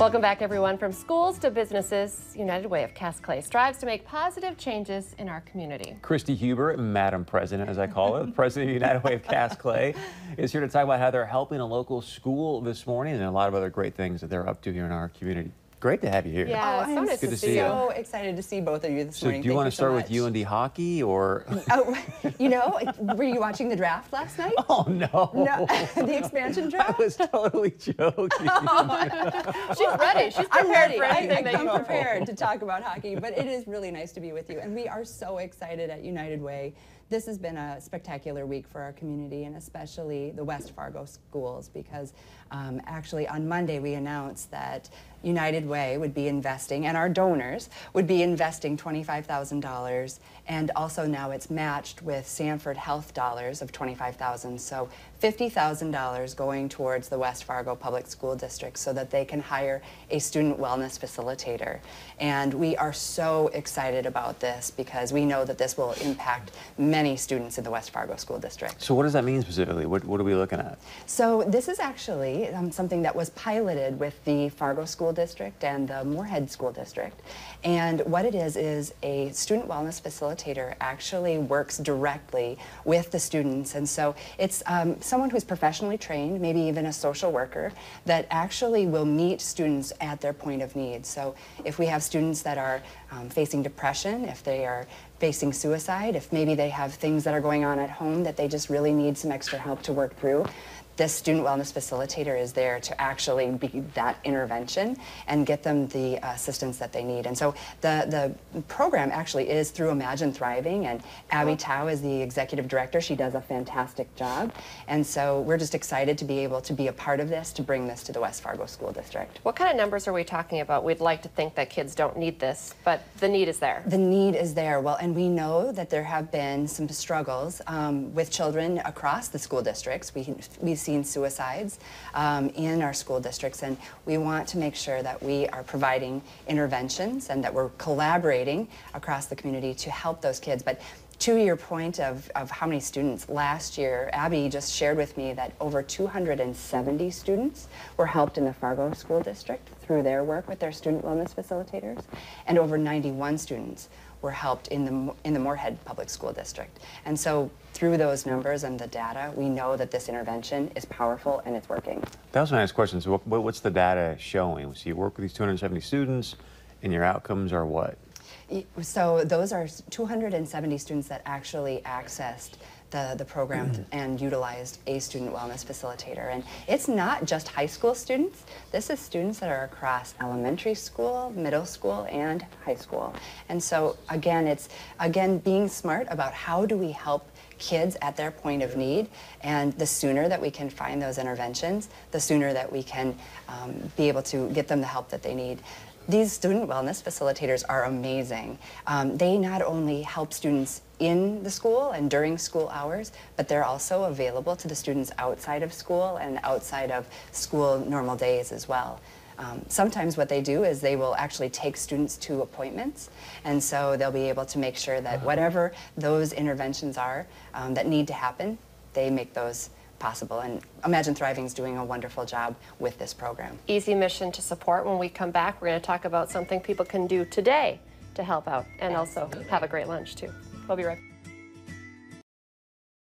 Welcome back, everyone. From schools to businesses, United Way of Cass Clay strives to make positive changes in our community. Kristi Huber, Madam President, as I call it, President of United Way of Cass Clay, is here to talk about how they're helping a local school this morning and a lot of other great things that they're up to here in our community. Great to have you here. Yeah, Oh, so I'm nice Good to to see see you. you. so excited to see both of you this So, morning. do you Thank want to so start with much. UND hockey or? Oh, you know, were you watching the draft last night? oh no! No, the expansion draft. I draft. was totally joking. She's ready. She's prepared I'm prepared ready. for I, anything I that come you prepared to talk about hockey, but it is really nice to be with you. And we are so excited at United Way. This has been a spectacular week for our community and especially the West Fargo schools because um, actually on Monday we announced that United Way would be investing and our donors would be investing $25,000 and also now it's matched with Sanford Health dollars of 25,000. So $50,000 going towards the West Fargo Public School District so that they can hire a student wellness facilitator. And we are so excited about this because we know that this will impact many students in the West Fargo School District. so, what does that mean specifically? What, what are we looking at? So this is actually um, something that was piloted with the Fargo School District and the Moorhead School District. And what it is is a student wellness facilitator actually works directly with the students. And so it's um, someone who's professionally trained, maybe even a social worker, that actually will meet students at their point of need. So if we have students that are um, facing depression, if they are facing suicide, if maybe they have things that are going on at home that they just really need some extra help to work through, this student wellness facilitator is there to actually be that intervention and get them the assistance that they need. And so the, the program actually is through Imagine Thriving, and Abby Tao is the executive director. She does a fantastic job. And so we're just excited to be able to be a part of this, to bring this to the West Fargo School District. What kind of numbers are we talking about? We'd like to think that kids don't need this, but the need is there. The need is there. Well, and we know that there have been some struggles um, with children across the school districts. We, we've seen suicides um, in our school districts, and we want to make sure that we are providing interventions and that we're collaborating across the community to help those kids. But to your point of, of how many students, last year, Abby just shared with me that over 270 students were helped in the Fargo School District through their work with their student wellness facilitators, and over 91 students were helped in the, in the Moorhead Public School District. And so through those numbers and the data, we know that this intervention is powerful and it's working. That was my next question. So, what, what- what's the data showing? So, you work with these 270 students, and your outcomes are what? So those are 270 students that actually accessed the, the program mm. and utilized a student wellness facilitator. And it's not just high school students. This is students that are across elementary school, middle school, and high school. And so again, it's again being smart about how do we help kids at their point of need. And the sooner that we can find those interventions, the sooner that we can um, be able to get them the help that they need. These student wellness facilitators are amazing. Um, they not only help students in the school and during school hours, but they're also available to the students outside of school and outside of school normal days as well. Um, sometimes what they do is they will actually take students to appointments, and so they'll be able to make sure that whatever those interventions are um, that need to happen, they make those possible. And Imagine Thriving is doing a wonderful job with this program. Easy mission to support. When we come back, we're going to talk about something people can do today to help out and also have a great lunch, too. We'll be right back.